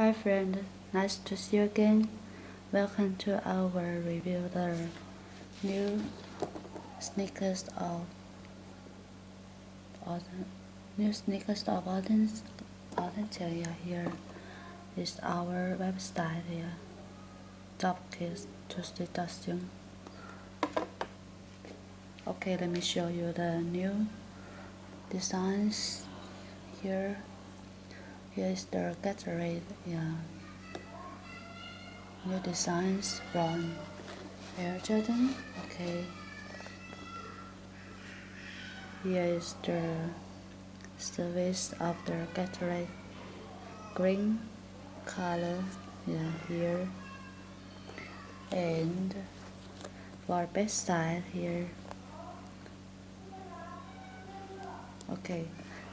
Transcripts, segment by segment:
Hi friend, nice to see you again. Welcome to our review the new sneakers of autumn. New sneakers of autumn. Autumn here is our website here. Top kids to station. Okay, let me show you the new designs here is the Gatorade yeah. New designs from Air Jordan okay. Here is the service of the Gatorade green color yeah here. And for best side here. Okay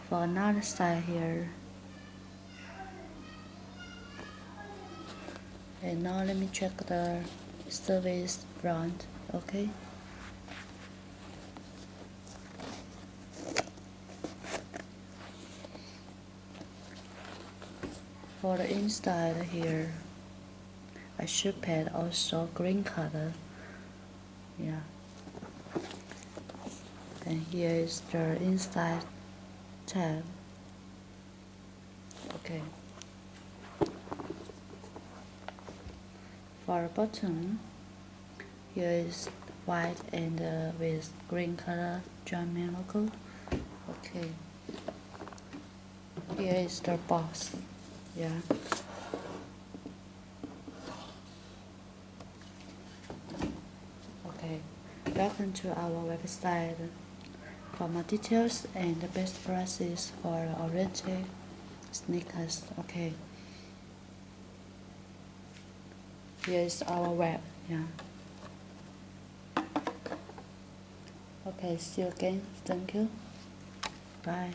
for another side here and now let me check the service front okay? For the inside here I should pad also green color. Yeah. And here is the inside tab. Okay for bottom here is white and uh, with green color Jumpman logo okay. Here is the box. Yeah. Okay. Welcome to our website. For more details and the best prices for oriented sneakers. Okay here is our web yeah. Okay see you again. Thank you. Bye